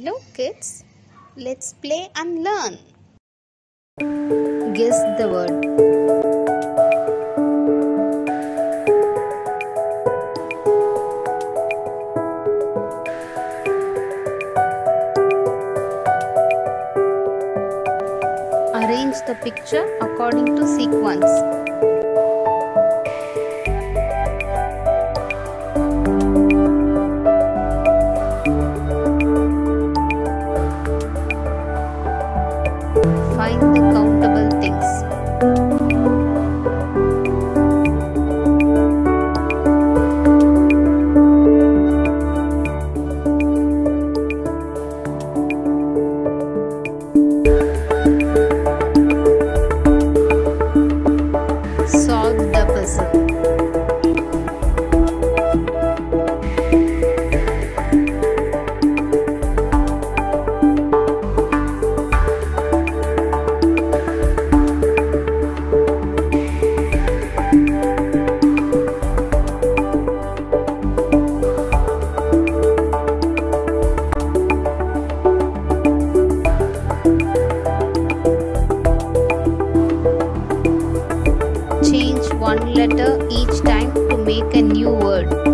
Hello, kids. Let's play and learn. Guess the word. Arrange the picture according to sequence. Find one letter each time to make a new word.